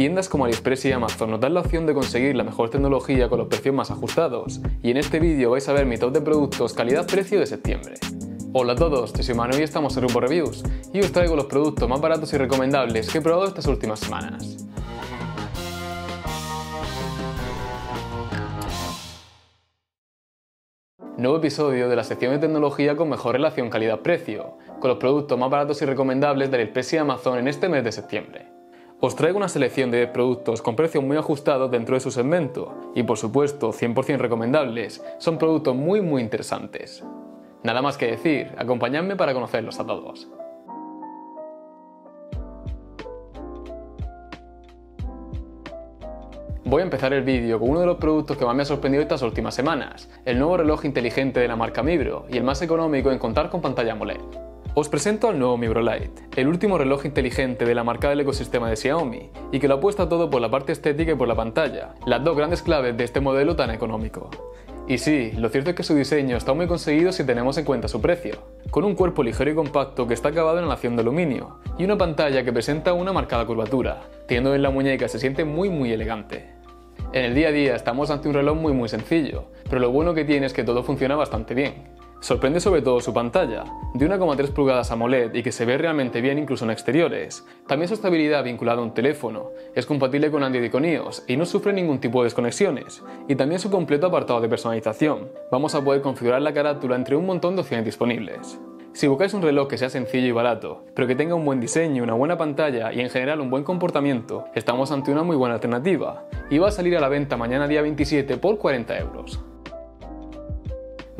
Tiendas como AliExpress y Amazon nos dan la opción de conseguir la mejor tecnología con los precios más ajustados, y en este vídeo vais a ver mi top de productos calidad-precio de septiembre. Hola a todos, yo soy Manu y estamos en Grupo Reviews, y os traigo los productos más baratos y recomendables que he probado estas últimas semanas. Nuevo episodio de la sección de tecnología con mejor relación calidad-precio, con los productos más baratos y recomendables del AliExpress y Amazon en este mes de septiembre. Os traigo una selección de productos con precios muy ajustados dentro de su segmento y por supuesto 100% recomendables, son productos muy muy interesantes. Nada más que decir, acompañadme para conocerlos a todos. Voy a empezar el vídeo con uno de los productos que más me ha sorprendido estas últimas semanas, el nuevo reloj inteligente de la marca Mibro y el más económico en contar con pantalla AMOLED. Os presento al nuevo Lite, el último reloj inteligente de la marca del ecosistema de Xiaomi, y que lo apuesta todo por la parte estética y por la pantalla, las dos grandes claves de este modelo tan económico. Y sí, lo cierto es que su diseño está muy conseguido si tenemos en cuenta su precio, con un cuerpo ligero y compacto que está acabado en aleación de aluminio, y una pantalla que presenta una marcada curvatura, teniendo en la muñeca se siente muy muy elegante. En el día a día estamos ante un reloj muy muy sencillo, pero lo bueno que tiene es que todo funciona bastante bien. Sorprende sobre todo su pantalla, de 1,3 pulgadas AMOLED y que se ve realmente bien incluso en exteriores. También su estabilidad vinculada a un teléfono, es compatible con Android y iOS y no sufre ningún tipo de desconexiones. Y también su completo apartado de personalización. Vamos a poder configurar la carátula entre un montón de opciones disponibles. Si buscáis un reloj que sea sencillo y barato, pero que tenga un buen diseño, una buena pantalla y en general un buen comportamiento, estamos ante una muy buena alternativa. Y va a salir a la venta mañana día 27 por 40 euros.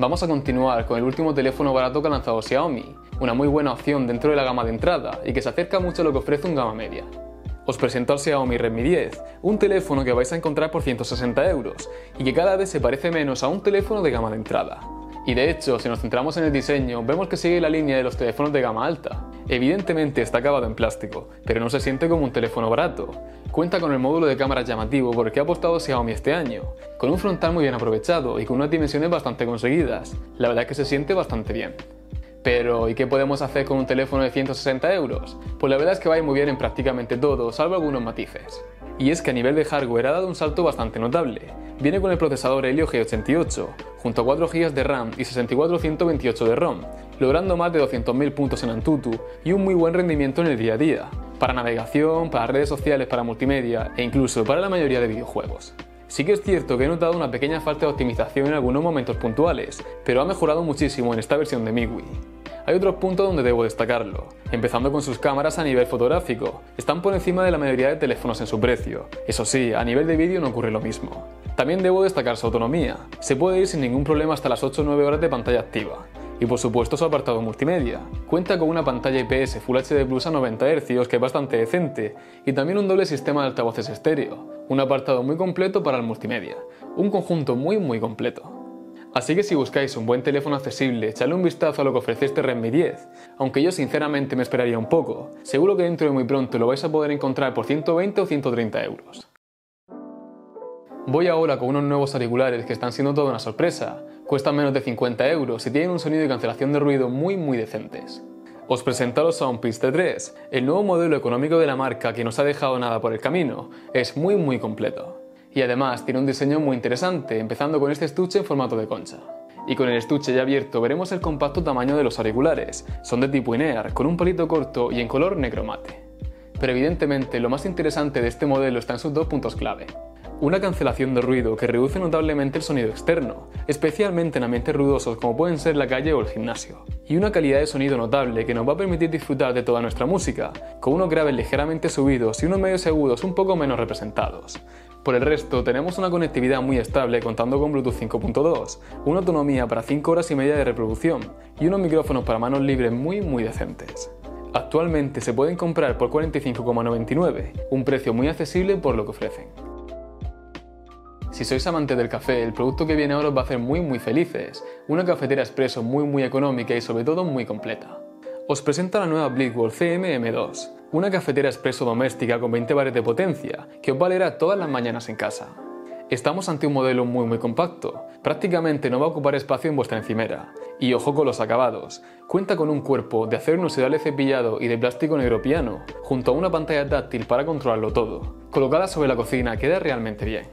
Vamos a continuar con el último teléfono barato que ha lanzado Xiaomi, una muy buena opción dentro de la gama de entrada y que se acerca mucho a lo que ofrece un gama media. Os presento al Xiaomi Redmi 10, un teléfono que vais a encontrar por 160 euros y que cada vez se parece menos a un teléfono de gama de entrada. Y de hecho, si nos centramos en el diseño, vemos que sigue la línea de los teléfonos de gama alta. Evidentemente está acabado en plástico, pero no se siente como un teléfono barato. Cuenta con el módulo de cámara llamativo por el que ha apostado Xiaomi este año, con un frontal muy bien aprovechado y con unas dimensiones bastante conseguidas. La verdad es que se siente bastante bien. Pero, ¿y qué podemos hacer con un teléfono de 160 euros? Pues la verdad es que va muy bien en prácticamente todo, salvo algunos matices. Y es que a nivel de hardware ha dado un salto bastante notable. Viene con el procesador Helio G88, junto a 4 GB de RAM y 64-128 de ROM, logrando más de 200.000 puntos en Antutu y un muy buen rendimiento en el día a día, para navegación, para redes sociales, para multimedia e incluso para la mayoría de videojuegos. Sí que es cierto que he notado una pequeña falta de optimización en algunos momentos puntuales, pero ha mejorado muchísimo en esta versión de MIUI. Hay otros puntos donde debo destacarlo, empezando con sus cámaras a nivel fotográfico. Están por encima de la mayoría de teléfonos en su precio. Eso sí, a nivel de vídeo no ocurre lo mismo. También debo destacar su autonomía. Se puede ir sin ningún problema hasta las 8 o 9 horas de pantalla activa. Y por supuesto su apartado multimedia. Cuenta con una pantalla IPS Full HD Plus a 90 Hz que es bastante decente y también un doble sistema de altavoces estéreo. Un apartado muy completo para el multimedia. Un conjunto muy muy completo. Así que si buscáis un buen teléfono accesible, echadle un vistazo a lo que ofrece este Redmi 10, aunque yo sinceramente me esperaría un poco. Seguro que dentro de muy pronto lo vais a poder encontrar por 120 o 130 euros. Voy ahora con unos nuevos auriculares que están siendo toda una sorpresa. Cuestan menos de 50 euros y tienen un sonido y cancelación de ruido muy muy decentes. Os presento los Soundpeace T3, el nuevo modelo económico de la marca que no ha dejado nada por el camino. Es muy muy completo y además tiene un diseño muy interesante, empezando con este estuche en formato de concha. Y con el estuche ya abierto veremos el compacto tamaño de los auriculares, son de tipo INEAR, con un palito corto y en color negro mate. Pero evidentemente lo más interesante de este modelo está en sus dos puntos clave. Una cancelación de ruido que reduce notablemente el sonido externo, especialmente en ambientes ruidosos como pueden ser la calle o el gimnasio. Y una calidad de sonido notable que nos va a permitir disfrutar de toda nuestra música, con unos graves ligeramente subidos y unos medios agudos un poco menos representados. Por el resto, tenemos una conectividad muy estable contando con Bluetooth 5.2, una autonomía para 5 horas y media de reproducción y unos micrófonos para manos libres muy muy decentes. Actualmente se pueden comprar por 45,99, un precio muy accesible por lo que ofrecen. Si sois amantes del café, el producto que viene ahora os va a hacer muy muy felices, una cafetera expreso muy muy económica y sobre todo muy completa. Os presento la nueva Blitzworld CM-M2, una cafetera expreso doméstica con 20 bares de potencia, que os valerá todas las mañanas en casa. Estamos ante un modelo muy muy compacto, prácticamente no va a ocupar espacio en vuestra encimera. Y ojo con los acabados, cuenta con un cuerpo de acero inoxidable cepillado y de plástico negro piano, junto a una pantalla táctil para controlarlo todo. Colocada sobre la cocina queda realmente bien.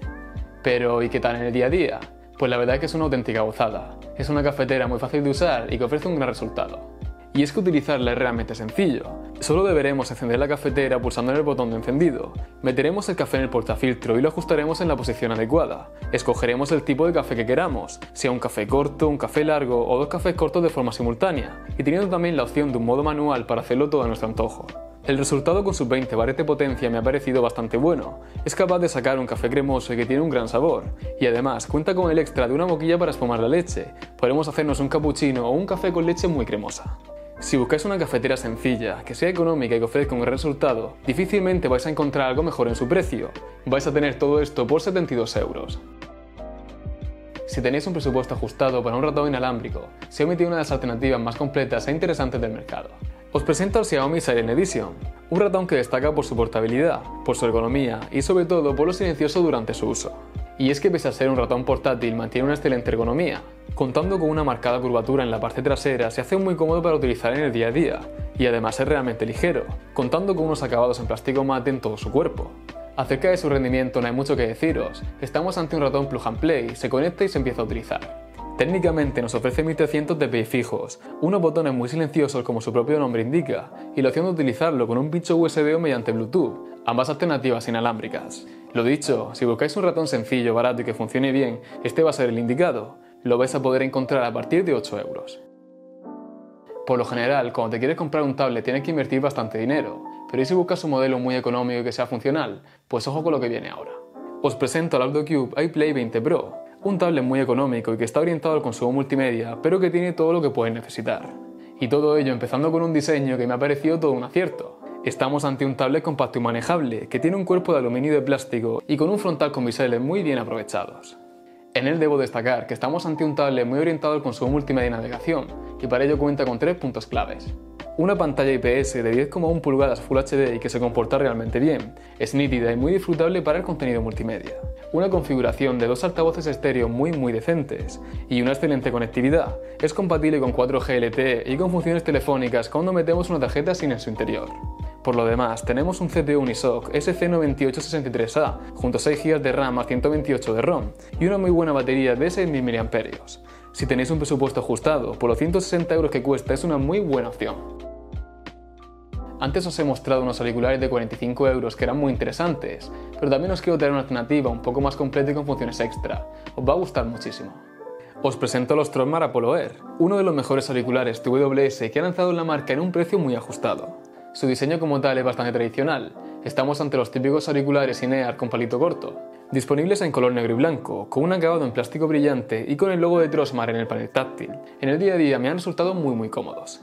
Pero ¿y qué tal en el día a día? Pues la verdad es que es una auténtica gozada. Es una cafetera muy fácil de usar y que ofrece un gran resultado. Y es que utilizarla es realmente sencillo. Solo deberemos encender la cafetera pulsando en el botón de encendido. Meteremos el café en el portafiltro y lo ajustaremos en la posición adecuada. Escogeremos el tipo de café que queramos, sea un café corto, un café largo o dos cafés cortos de forma simultánea, y teniendo también la opción de un modo manual para hacerlo todo a nuestro antojo. El resultado con sus 20 bares de potencia me ha parecido bastante bueno. Es capaz de sacar un café cremoso y que tiene un gran sabor. Y además cuenta con el extra de una boquilla para espumar la leche. Podremos hacernos un cappuccino o un café con leche muy cremosa. Si buscáis una cafetera sencilla, que sea económica y que ofrezca un resultado, difícilmente vais a encontrar algo mejor en su precio. Vais a tener todo esto por 72 euros. Si tenéis un presupuesto ajustado para un ratón inalámbrico, Xiaomi tiene una de las alternativas más completas e interesantes del mercado. Os presento al Xiaomi Silent Edition, un ratón que destaca por su portabilidad, por su ergonomía y sobre todo por lo silencioso durante su uso. Y es que pese a ser un ratón portátil mantiene una excelente ergonomía, contando con una marcada curvatura en la parte trasera se hace muy cómodo para utilizar en el día a día, y además es realmente ligero, contando con unos acabados en plástico mate en todo su cuerpo. Acerca de su rendimiento no hay mucho que deciros, estamos ante un ratón plug and play, se conecta y se empieza a utilizar. Técnicamente nos ofrece 1300 dpi fijos, unos botones muy silenciosos como su propio nombre indica, y la opción de utilizarlo con un pincho USB o mediante Bluetooth, ambas alternativas inalámbricas. Lo dicho, si buscáis un ratón sencillo, barato y que funcione bien, este va a ser el indicado. Lo vais a poder encontrar a partir de 8 euros. Por lo general, cuando te quieres comprar un tablet tienes que invertir bastante dinero, pero si buscas un modelo muy económico y que sea funcional, pues ojo con lo que viene ahora. Os presento al AutoCube iPlay 20 Pro, un tablet muy económico y que está orientado al consumo multimedia, pero que tiene todo lo que puedes necesitar. Y todo ello empezando con un diseño que me ha parecido todo un acierto. Estamos ante un tablet compacto y manejable, que tiene un cuerpo de aluminio y de plástico y con un frontal con biseles muy bien aprovechados. En él debo destacar que estamos ante un tablet muy orientado al consumo multimedia y navegación, y para ello cuenta con tres puntos claves. Una pantalla IPS de 10,1 pulgadas Full HD y que se comporta realmente bien, es nítida y muy disfrutable para el contenido multimedia una configuración de dos altavoces estéreo muy muy decentes y una excelente conectividad. Es compatible con 4G LTE y con funciones telefónicas cuando metemos una tarjeta SIM en su interior. Por lo demás, tenemos un CPU Unisoc SC9863A junto a 6 GB de RAM más 128 de ROM y una muy buena batería de 6.000 mAh. Si tenéis un presupuesto ajustado, por los 160 euros que cuesta es una muy buena opción. Antes os he mostrado unos auriculares de 45 euros que eran muy interesantes, pero también os quiero traer una alternativa un poco más completa y con funciones extra. Os va a gustar muchísimo. Os presento los Tromar Apollo Air, uno de los mejores auriculares TWS que ha lanzado la marca en un precio muy ajustado. Su diseño como tal es bastante tradicional, estamos ante los típicos auriculares INEAR con palito corto, disponibles en color negro y blanco, con un acabado en plástico brillante y con el logo de Trosmar en el panel táctil. En el día a día me han resultado muy muy cómodos.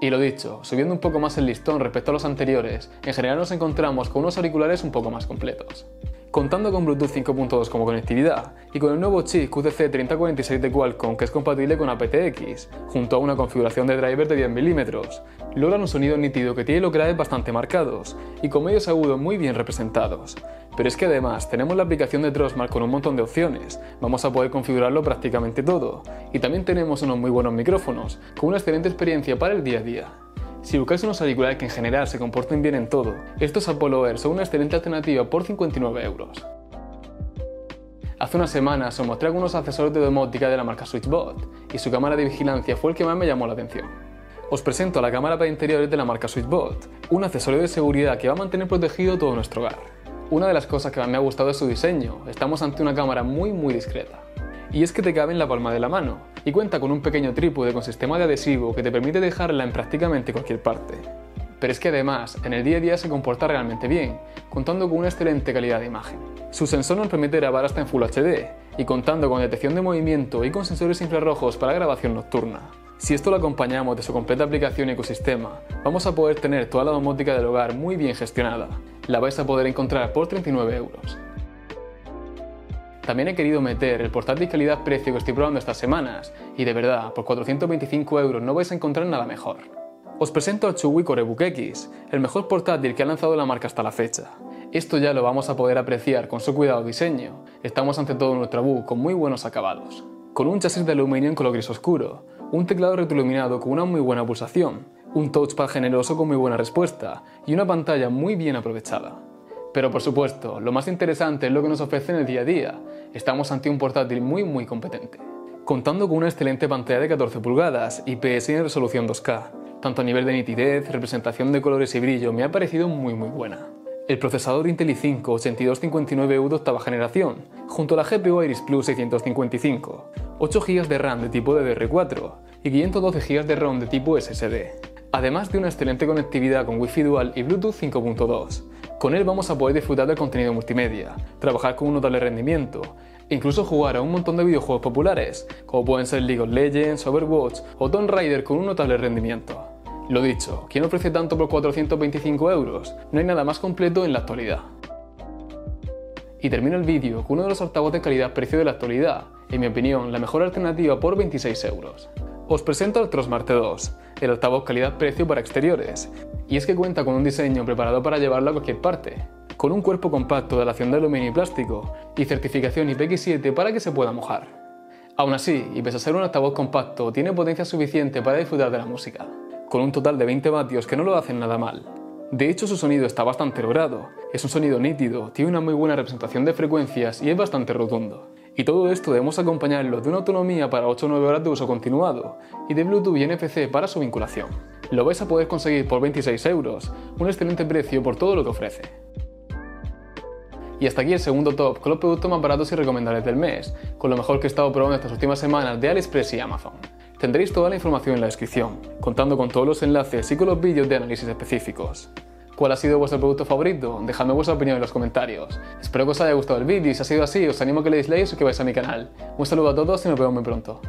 Y lo dicho, subiendo un poco más el listón respecto a los anteriores, en general nos encontramos con unos auriculares un poco más completos. Contando con Bluetooth 5.2 como conectividad y con el nuevo chip QTC 3046 de Qualcomm que es compatible con aptX, junto a una configuración de driver de 10 mm, logran un sonido nítido que tiene los graves bastante marcados y con medios agudos muy bien representados, pero es que además tenemos la aplicación de Trosmar con un montón de opciones, vamos a poder configurarlo prácticamente todo, y también tenemos unos muy buenos micrófonos, con una excelente experiencia para el día a día. Si buscáis unos auriculares que en general se comporten bien en todo, estos Apollo Air son una excelente alternativa por 59 euros. Hace unas semanas os mostré algunos accesorios de domótica de la marca SwitchBot, y su cámara de vigilancia fue el que más me llamó la atención. Os presento la cámara para interiores de la marca SwitchBot, un accesorio de seguridad que va a mantener protegido todo nuestro hogar. Una de las cosas que más me ha gustado es su diseño, estamos ante una cámara muy muy discreta. Y es que te cabe en la palma de la mano, y cuenta con un pequeño trípode con sistema de adhesivo que te permite dejarla en prácticamente cualquier parte. Pero es que además, en el día a día se comporta realmente bien, contando con una excelente calidad de imagen. Su sensor nos permite grabar hasta en Full HD, y contando con detección de movimiento y con sensores infrarrojos para grabación nocturna. Si esto lo acompañamos de su completa aplicación y ecosistema, vamos a poder tener toda la domótica del hogar muy bien gestionada. La vais a poder encontrar por 39 euros. También he querido meter el portátil calidad-precio que estoy probando estas semanas, y de verdad, por 425 euros no vais a encontrar nada mejor. Os presento al Chuwi Corebook X, el mejor portátil que ha lanzado la marca hasta la fecha. Esto ya lo vamos a poder apreciar con su cuidado diseño. Estamos ante todo un Ultrabook con muy buenos acabados. Con un chasis de aluminio en color gris oscuro, un teclado retroiluminado con una muy buena pulsación, un touchpad generoso con muy buena respuesta y una pantalla muy bien aprovechada. Pero por supuesto, lo más interesante es lo que nos ofrece en el día a día. Estamos ante un portátil muy muy competente. Contando con una excelente pantalla de 14 pulgadas, IPS en resolución 2K, tanto a nivel de nitidez, representación de colores y brillo me ha parecido muy muy buena. El procesador Intel i5 8259U de octava generación, junto a la GPU Iris Plus 655, 8 GB de RAM de tipo DDR4 y 512 GB de ROM de tipo SSD, además de una excelente conectividad con Wi-Fi Dual y Bluetooth 5.2. Con él vamos a poder disfrutar del contenido multimedia, trabajar con un notable rendimiento e incluso jugar a un montón de videojuegos populares, como pueden ser League of Legends, Overwatch o Tomb Raider con un notable rendimiento. Lo dicho, ¿quién ofrece tanto por 425 euros? No hay nada más completo en la actualidad. Y termino el vídeo con uno de los altavoces de calidad-precio de la actualidad, en mi opinión la mejor alternativa por 26 euros. Os presento el Trosmart 2, el altavoz calidad-precio para exteriores, y es que cuenta con un diseño preparado para llevarlo a cualquier parte, con un cuerpo compacto de aleación de aluminio y plástico y certificación IPX7 para que se pueda mojar. Aún así, y pese a ser un altavoz compacto, tiene potencia suficiente para disfrutar de la música con un total de 20 vatios que no lo hacen nada mal. De hecho su sonido está bastante logrado, es un sonido nítido, tiene una muy buena representación de frecuencias y es bastante rotundo. Y todo esto debemos acompañarlo de una autonomía para 8 o 9 horas de uso continuado y de Bluetooth y NFC para su vinculación. Lo vais a poder conseguir por 26 euros, un excelente precio por todo lo que ofrece. Y hasta aquí el segundo top con los productos más baratos y recomendables del mes, con lo mejor que he estado probando estas últimas semanas de AliExpress y Amazon. Tendréis toda la información en la descripción, contando con todos los enlaces y con los vídeos de análisis específicos. ¿Cuál ha sido vuestro producto favorito? Dejadme vuestra opinión en los comentarios. Espero que os haya gustado el vídeo y si ha sido así os animo a que le deis like a mi canal. Un saludo a todos y nos vemos muy pronto.